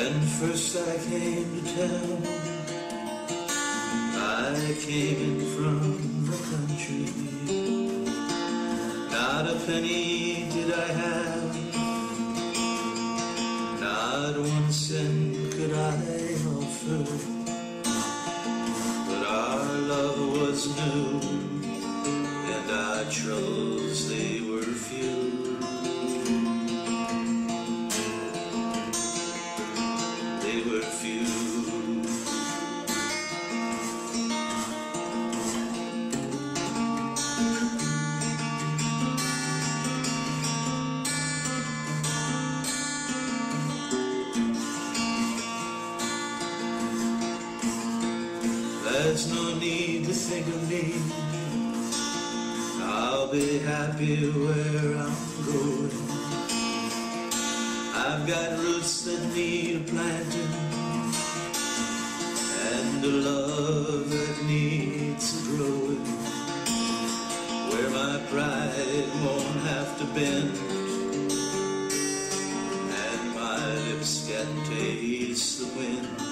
When first I came to town, I came in from the country. Not a penny did I have, not one cent could I offer. But our love was new, and our troubles they were few. There's no need to think of me. I'll be happy where I'm going. I've got roots that need a planting and a love that needs growing. Where my pride won't have to bend and my lips can taste the wind.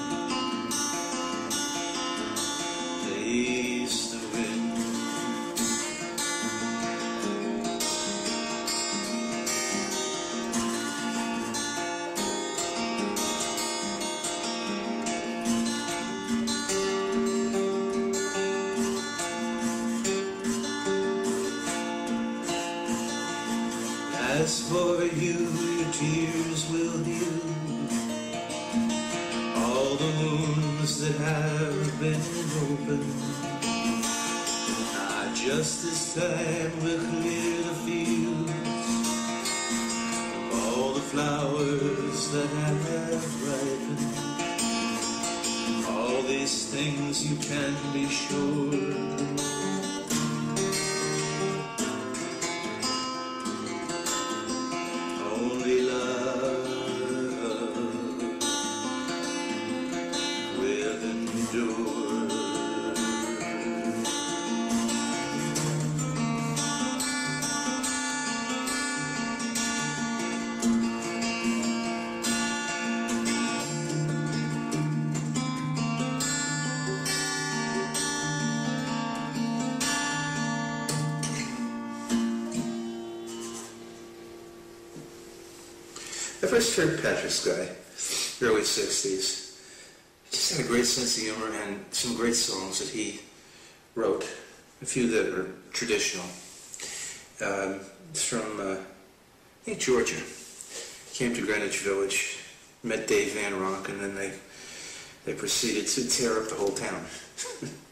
As for you, your tears will heal all the wounds that have been open. Ah, just this time we'll clear the fields of all the flowers that have ripened. All these things you can be sure. I first heard Patrick Sky, early 60s. He just had a great sense of humor and some great songs that he wrote, a few that are traditional. Um, it's from, uh, I think, Georgia. Came to Greenwich Village, met Dave Van Ronk, and then they, they proceeded to tear up the whole town.